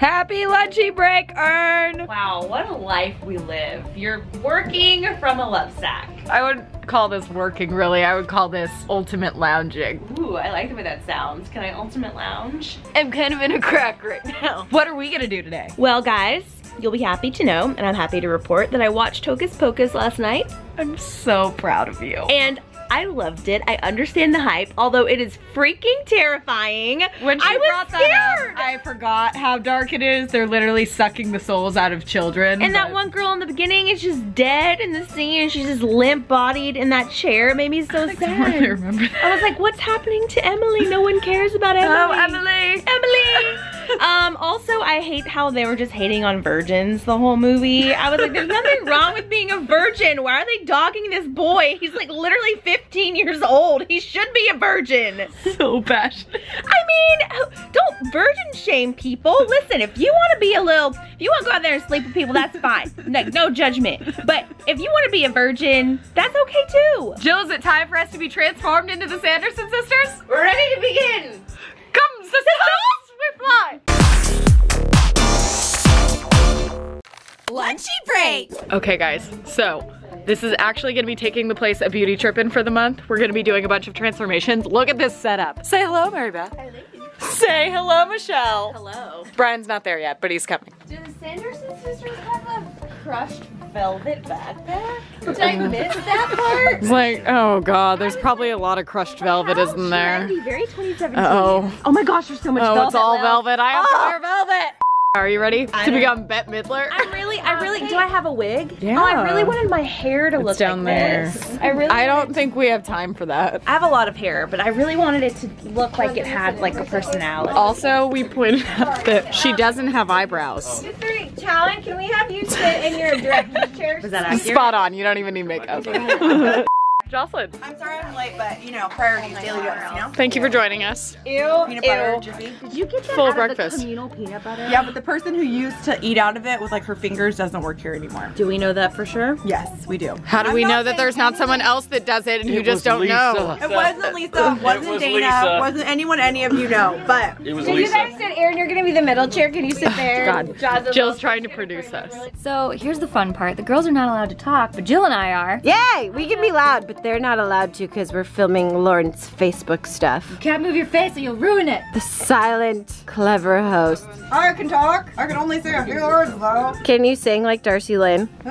Happy lunchy break, Earn! Wow, what a life we live. You're working from a love sack. I would call this working, really. I would call this ultimate lounging. Ooh, I like the way that sounds. Can I ultimate lounge? I'm kind of in a crack right now. What are we gonna do today? Well, guys, you'll be happy to know, and I'm happy to report that I watched Hocus Pocus last night. I'm so proud of you. And I loved it. I understand the hype, although it is freaking terrifying. When she I was brought scared. that up, I forgot how dark it is. They're literally sucking the souls out of children. and that one girl in the beginning is just dead in the scene, and she's just limp-bodied in that chair. It made me so I sad. really remember that. I was like, what's happening to Emily? No one cares about Emily. Oh, Emily! Emily! um, also, I hate how they were just hating on virgins the whole movie. I was like, there's nothing wrong with being a virgin. Why are they dogging this boy? He's like literally 15 years old. He should be a virgin. so passionate. I mean, don't virgin shame people. Listen, if you want to be a little, if you want to go out there and sleep with people, that's fine. Like, no judgment. But if you want to be a virgin, that's okay too. Jill, is it time for us to be transformed into the Sanderson sisters? We're ready to begin. Lunchy break. Okay, guys, so this is actually gonna be taking the place of Beauty Trippin' for the month. We're gonna be doing a bunch of transformations. Look at this setup. Say hello, Mary Beth. Say hello, Michelle. Hello. Brian's not there yet, but he's coming. Do the Sanderson sisters have a crushed velvet backpack? Did I miss that part? It's like, oh god, there's probably a lot of crushed velvet, isn't there? Trendy, very 2017. Uh-oh. Oh my gosh, there's so much Oh, velvet. it's all Lil. velvet. I have Oh. to wear velvet. Are you ready to become Bette Midler? I really, I really, do I have a wig? Yeah. Oh, I really wanted my hair to look down like there. this. I really I don't think we have time for that. I have a lot of hair, but I really wanted it to look like it had like a personality. Also, we pointed out that she doesn't have eyebrows. Talon, can we have you sit in your director's chair? Was that accurate? Spot on. You don't even need makeup. Joslyn, I'm sorry I'm late, but you know, priorities, oh daily dose, you know? thank you for joining us. Ew, peanut butter, Jiffy. Did you get that Full out breakfast. the communal peanut butter? Yeah, but the person who used to eat out of it with like her fingers doesn't work here anymore. Do we know that for sure? Yes, we do. How do I'm we know that saying there's not someone else that does it and you It just don't know? It wasn't Lisa, it wasn't was Dana, Lisa. wasn't anyone any of you know, but It was Can you guys Lisa. sit, Erin? You're gonna be the middle chair. Can you sit there? God, Jill's trying to produce us. So here's the fun part. The girls are not allowed to talk, but Jill and I are. Yay! We can be loud, but they're not allowed to because we're filming Lauren's Facebook stuff. You Can't move your face or you'll ruin it. The silent, Clevver host. I can talk. I can only say a few words though. Can you sing like Darcy Lynn? Uh,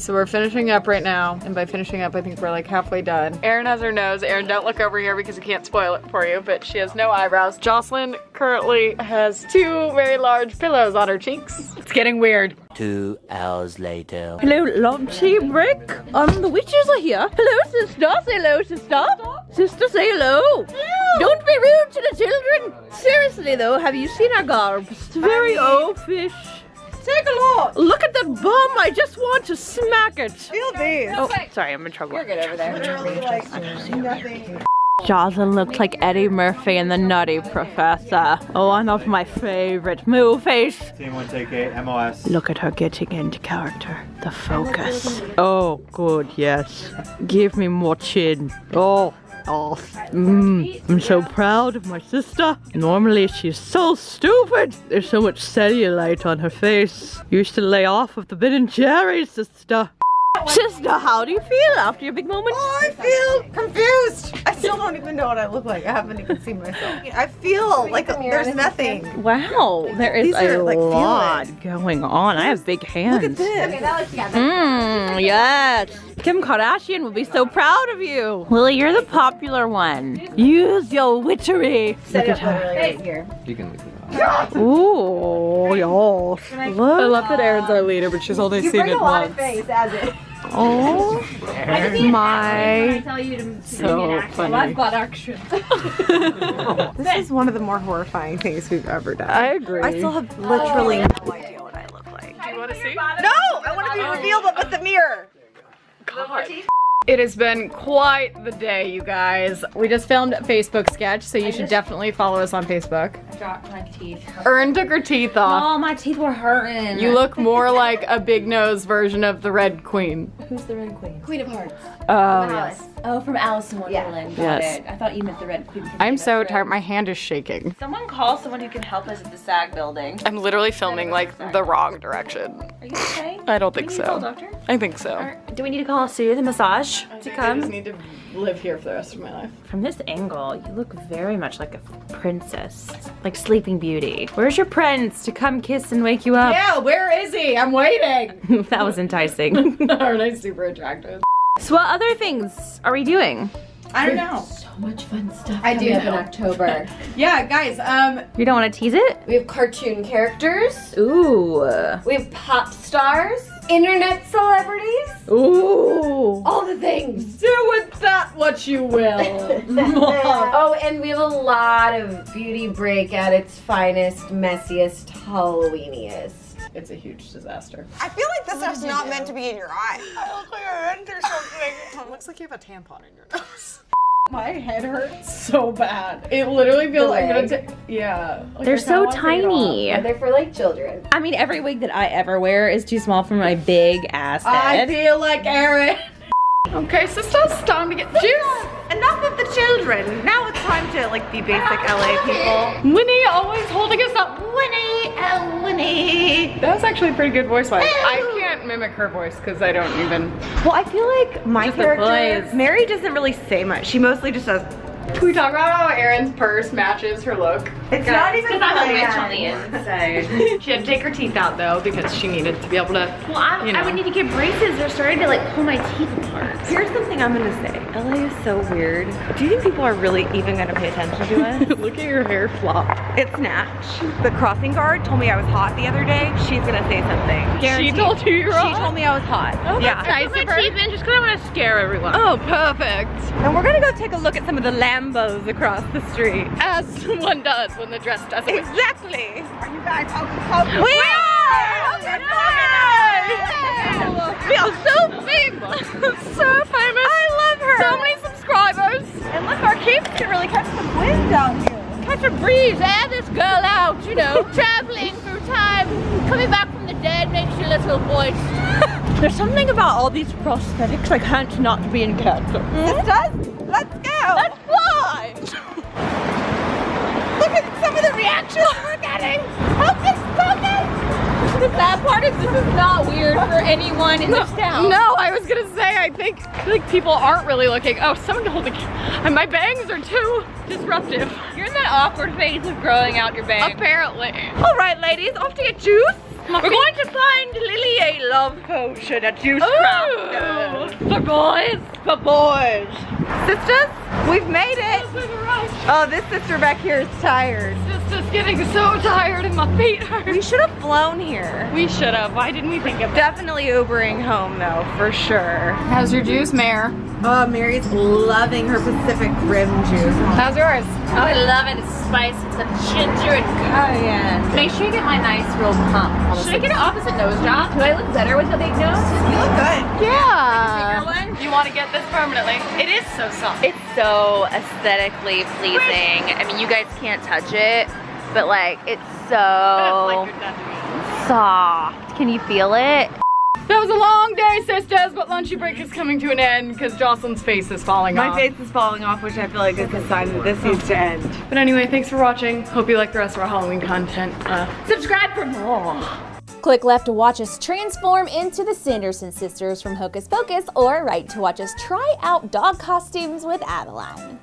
So we're finishing up right now, and by finishing up, I think we're like halfway done. Erin has her nose. Erin, don't look over here because I can't spoil it for you, but she has no eyebrows. Joslyn currently has two very large pillows on her cheeks. It's getting weird. Two hours later. Hello, lunchy break. Um, the witches are here. Hello, sister. Say hello, sister. Sister, say hello. hello. Don't be rude to the children. Seriously, though, have you seen our garb? It's very oafish. Take a look. Look at that bum. I just want to smack it. Feel these. Oh, sorry, I'm in trouble. Really like nothing. Joslyn looks like Eddie Murphy in The Nutty Professor. Oh, one of my favorite movies. Team 1 take 8, MOS. Look at her getting into character. The focus. Oh, good, yes. Give me more chin. Oh, oh. Mm, I'm so proud of my sister. Normally she's so stupid. There's so much cellulite on her face. Used to lay off of the Ben and Jerry's, sister. Sister, how do you feel after your big moment? I feel confused. I don't even know what I look like. I haven't even seen myself. I feel like there's nothing. Wow, there is These a are, like, feel lot going on. I have big hands. Look at this. Mmm, yes. Kim Kardashian will be so proud of you. Lily, you're the popular one. Use your witchery. Look at her. You can leave it Ooh, yes. I Look. love that Erin's our leader, but she's only seen it once. Oh, my. tell Oh you to So funny. bought extra. This is one of the more horrifying things we've ever done. I agree. I still have literally no idea what I look like. Do you want to see? No! I want to be revealed, but with the mirror. It has been quite the day, you guys. We just filmed a Facebook sketch, so you should definitely follow us on Facebook. Dropped my teeth. Erin took her teeth off. Oh, my teeth were hurting. You look more like a big nose version of the Red Queen. Who's the Red Queen? Queen of Hearts. Oh, yes. Oh, from Alice in Wonderland. Got Yes. it. I thought you meant the Red Queen. I'm so tired. My hand is shaking. Someone call someone who can help us at the SAG building. I'm literally filming like the wrong direction. Are you okay? I don't think need to call a so. doctor? I think so. Or do we need to call a studio the massage to come? I just need to live here for the rest of my life. From this angle, you look very much like a princess, like Sleeping Beauty. Where's your prince to come kiss and wake you up? Yeah, where is he? I'm waiting. that was enticing. Aren't I super attractive? so what other things are we doing? I don't know. So much fun stuff I do coming up in. October. Yeah, guys, um, You don't want to tease it? We have cartoon characters. Ooh. We have pop stars. Internet celebrities. Ooh. All the things. Do with that what you will. oh, and we have a lot of beauty break at its finest, messiest, Halloweeniest. it's a huge disaster. I feel like this stuff's not meant to be in your eye. I look like I went through something. It looks like you have a tampon in your nose. My head hurts so bad. It literally feels like I'm gonna leg. take. Yeah. Like, They're so kinda wanna take it off. tiny. They're for like children. I mean, every wig that I ever wear is too small for my big ass I feel like Aaron. Okay, sisters, time to get juice. Enough of the children. Now it's time to like be basic LA people. Winnie always holding us up. Winnie, oh Winnie. That was actually a pretty good voice line. I can't mimic her voice because I don't even. Well, I feel like my Just character, boys. Mary doesn't really say much. She mostly just says, Can we talk about how Erin's purse matches her look? it's not even Because I'm a witch on the inside. She had to take her teeth out though because she needed to be able to. well, I, You I would need to get braces. They're starting to like pull my teeth apart. Here's something I'm gonna say. LA is so weird. Do you think people are really even gonna pay attention to us? Look at your hair flop. it's Natch. The crossing guard told me I was hot the other day. She's gonna say something. She told you you were She told me I was hot. Oh, yeah. nice of her. in just because I want to scare everyone. Oh, perfect. And we're gonna go take a look at some of the Lambos across the street. As one does when the dress doesn't. Exactly. Are you guys hocus pocus? We are! We are so famous. so famous. I love her. So many subscribers. And look, our capes can really catch some wind down here. Catch a breeze, air this girl out, you know, traveling through time, coming back from the dead makes your little voice. There's something about all these prosthetics I can't not be in character. Mm-hmm. This does? Let's go! Let's fly! Look at some of the reactions we're getting! The bad part is this is not weird for anyone in this town. No, I was gonna say I think like people aren't really looking. Oh, someone holding. And my bangs are too disruptive. You're in that awkward phase of growing out your bangs. Apparently. All right, ladies, off to get juice. My We're going to find Lily a love potion at Juice Ooh, Craft. for boys. For boys. Sisters, we've made it. Oh, this sister back here is tired. Just, just getting so tired and my feet hurt. We should have flown here. We should have. Why didn't we think of it? Definitely Ubering home though, for sure. How's your juice, Mayor? Oh, Mary's loving her Pacific Rim juice. How's yours? Oh, I love it. It's spicy. It's got ginger and cayenne. Make sure you get my nice real pump. Should I get an opposite nose job? Do I look better with a big nose? You look good. Yeah. one? You want to get this permanently? It is so soft. It's so aesthetically pleasing. I mean, you guys can't touch it, but like, it's so soft. Can you feel it? That was a long day, sisters, but lunchy break is coming to an end because Joslyn's face is falling My off. My face is falling off, which I feel like is a sign that this needs to end. But anyway, thanks for watching. Hope you like the rest of our Halloween content. Uh, Subscribe for more. Click left to watch us transform into the Sanderson sisters from Hocus Pocus, or right to watch us try out dog costumes with Adeline.